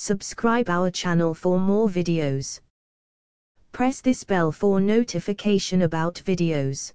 Subscribe our channel for more videos. Press this bell for notification about videos.